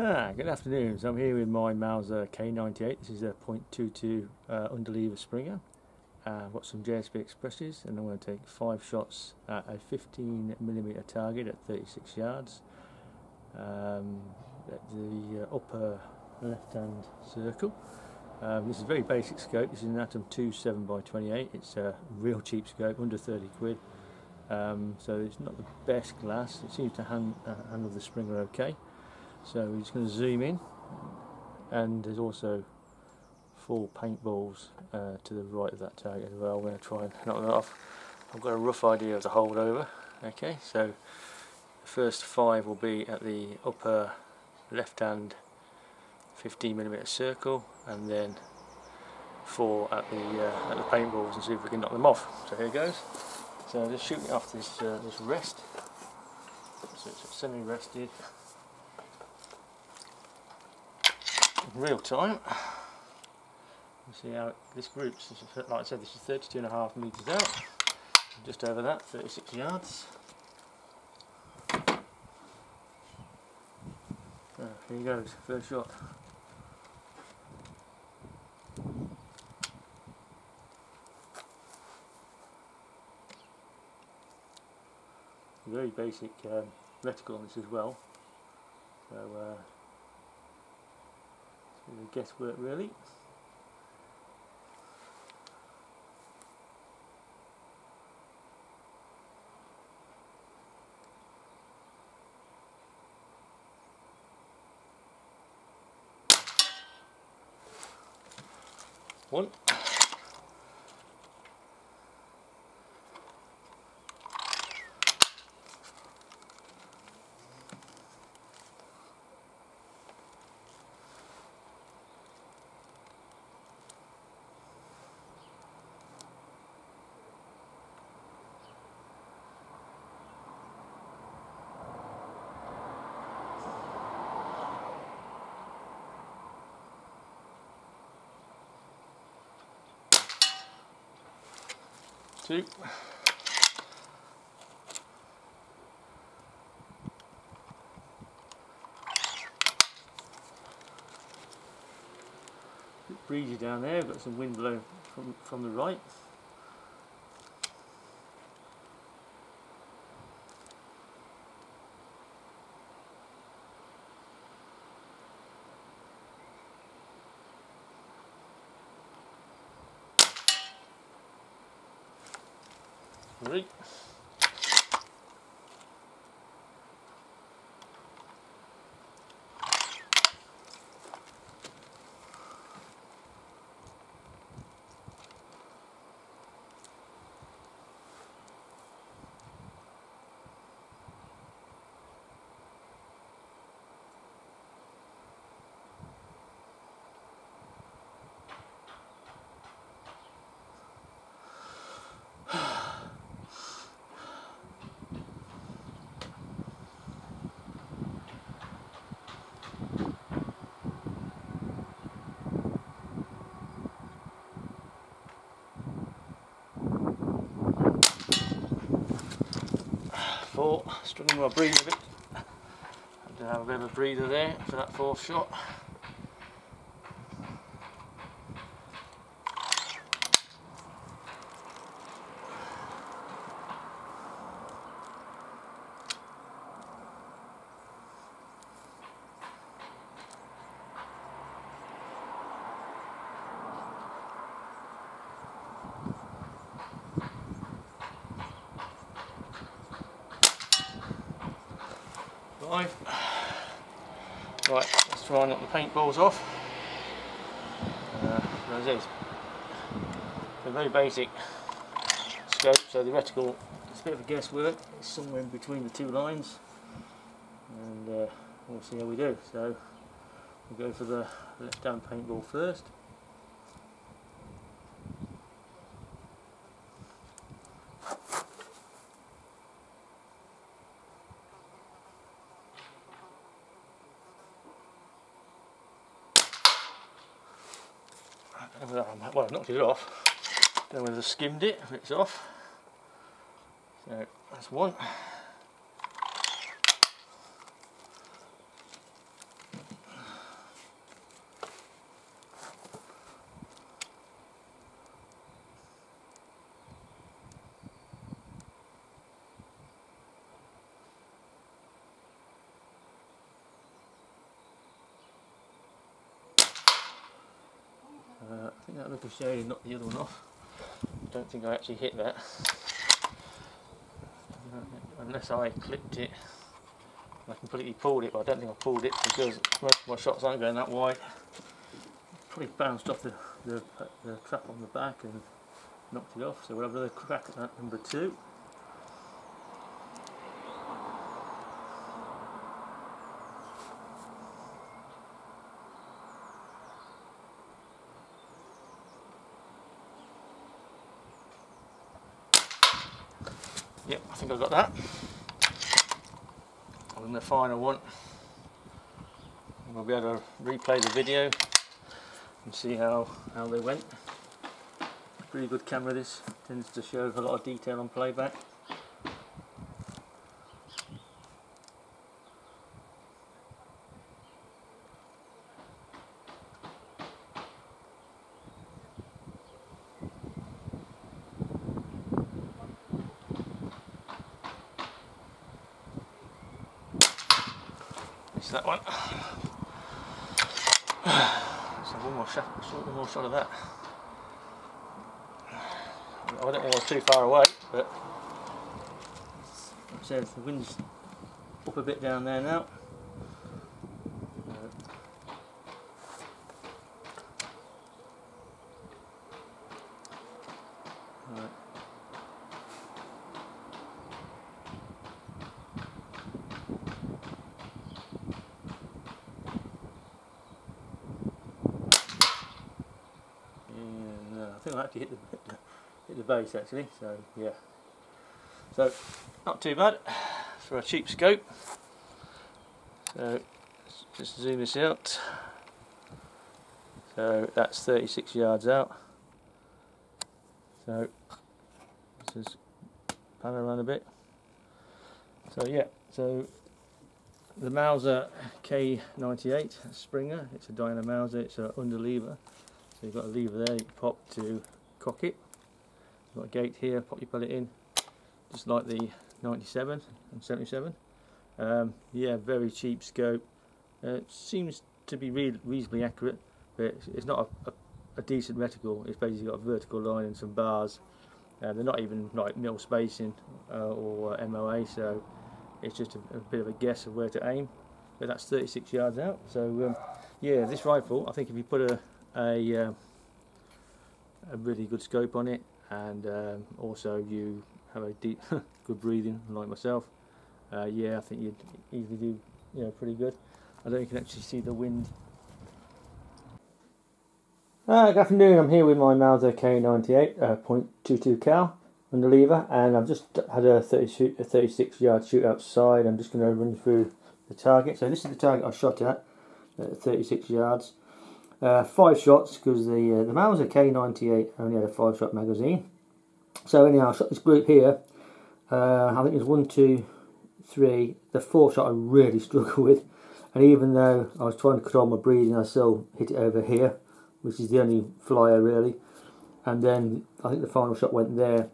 Ah, good afternoon. So I'm here with my Mauser K98. This is a .22 uh, underlever Springer. Uh, I've got some JSB Expresses and I'm going to take five shots at a 15mm target at 36 yards. Um, at the uh, upper left hand circle. Um, this is a very basic scope. This is an Atom 2 7x28. It's a real cheap scope, under 30 quid. Um, so it's not the best glass. It seems to uh, handle the Springer okay. So we're just going to zoom in and there's also four paintballs uh, to the right of that target as well. I'm going to try and knock that off. I've got a rough idea of the holdover. Okay, so the first five will be at the upper left hand 15mm circle and then four at the uh, at the paintballs and see if we can knock them off. So here goes. So just shooting off this uh, this rest. So it's semi-rested. Real time. You see how this groups, like I said, this is 32 and a half metres out, just over that, 36 yards. So here he goes, first shot. Very basic um, reticle on this as well. So uh, guesswork really. One. Two. breezy down there, got some wind blowing from, from the right. Right. Four, struggling my breather a bit. Had to have a bit of a breather there for that fourth shot. Right, let's try and knock the paintballs off. Uh, as is. a very basic scope, so the reticle is a bit of a guesswork. It's somewhere in between the two lines, and uh, we'll see how we do. So we'll go for the left-hand paintball first. Well I've knocked it off. Then we've skimmed it it's off. So that's one that ricocheted knocked the other one off. I don't think I actually hit that. Unless I clipped it. I completely pulled it, but I don't think I pulled it because most of my shots aren't going that wide. Probably bounced off the, the, the trap on the back and knocked it off. So we'll have another crack at that number two. Yep, I think I've got that. And then the final one, we'll be able to replay the video and see how, how they went. Pretty good camera this, tends to show a lot of detail on playback. That one. So one more shot, one more shot of that. I don't think I was too far away, but like I said, the wind's up a bit down there now. Right. Yeah, no, I actually hit the hit the base actually. So yeah, so not too bad for a cheap scope. So let's just zoom this out. So that's 36 yards out. So let's just pan around a bit. So yeah, so the Mauser K98 Springer. It's a Diana Mauser. It's an underlever. So you've got a lever there you pop to cock it. You've got a gate here, pop your pellet in, just like the 97 and 77. Um, yeah, very cheap scope. Uh, seems to be re reasonably accurate, but it's, not a, a, a, decent reticle. It's basically got a vertical line and some bars. Uh, they're not even like mil spacing uh, or MOA, so it's just a, a, bit of a guess of where to aim. But that's 36 yards out. So um, yeah, this rifle, I think if you put a a, uh, a really good scope on it. And um, also you have a deep good breathing like myself. Uh, yeah I think you'd easily do you know pretty good. I don't you can actually see the wind. Uh, good afternoon. I'm here with my Mauser K98 uh, .22 cal on the underlever and I've just had a, 30 shoot, a 36 yard shoot outside. I'm just going to run through the target. So this is the target I shot at at 36 yards uh, five shots because the uh, the Mauser K98 only had a five shot magazine. So anyhow, I shot this group here. Uh, I think was one, two, three. The four shot I really struggled with, and even though I was trying to control my breathing, I still hit it over here, which is the only flyer really. And then I think the final shot went there.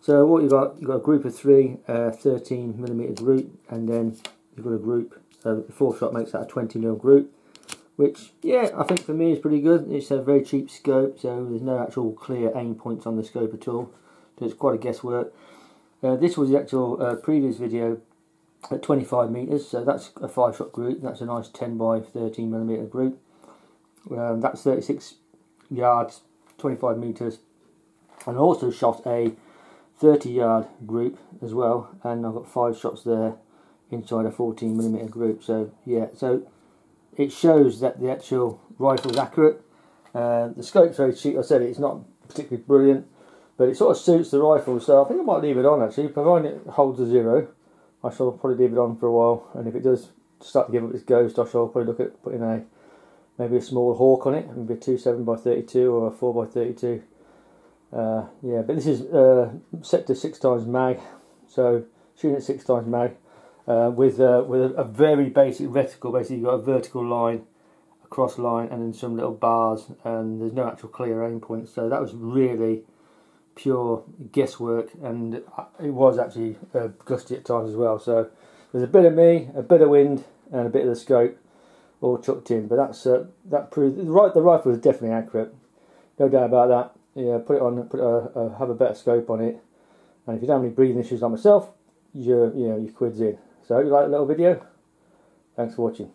So what you got? You got a group of three, uh, 13 millimeter group, and then you've got a group. So the four shot makes that a 20 mil group which yeah I think for me is pretty good. It's a very cheap scope so there's no actual clear aim points on the scope at all. So it's quite a guesswork. Uh, this was the actual uh, previous video at 25 meters so that's a five shot group. That's a nice 10 by 13 millimeter group. Um, that's 36 yards 25 meters. And I also shot a 30 yard group as well and I've got five shots there inside a 14 millimeter group. So yeah so it shows that the actual rifle is accurate. Uh, the scope's very cheap. I said it's not particularly brilliant, but it sort of suits the rifle. So I think I might leave it on actually, providing it holds a zero. I shall probably leave it on for a while, and if it does start to give up its ghost, I shall probably look at putting a maybe a small Hawke on it, maybe a two seven by thirty two or a four by thirty two. Uh, yeah, but this is uh, set to six times mag, so shooting at six times mag uh, with uh, with a, a, very basic reticle. Basically, you've got a vertical line, a cross line, and then some little bars, and there's no actual clear aim point. So that was really pure guesswork, and it was actually uh, gusty at times as well. So there's a bit of me, a bit of wind, and a bit of the scope all chucked in. But that's uh, that proved right. The rifle was definitely accurate. no doubt about that. Yeah, put it on, put a, a, have a better scope on it. And if you don't have any breathing issues like myself, you're, you know, your quid's in. So you like the little video. Thanks for watching.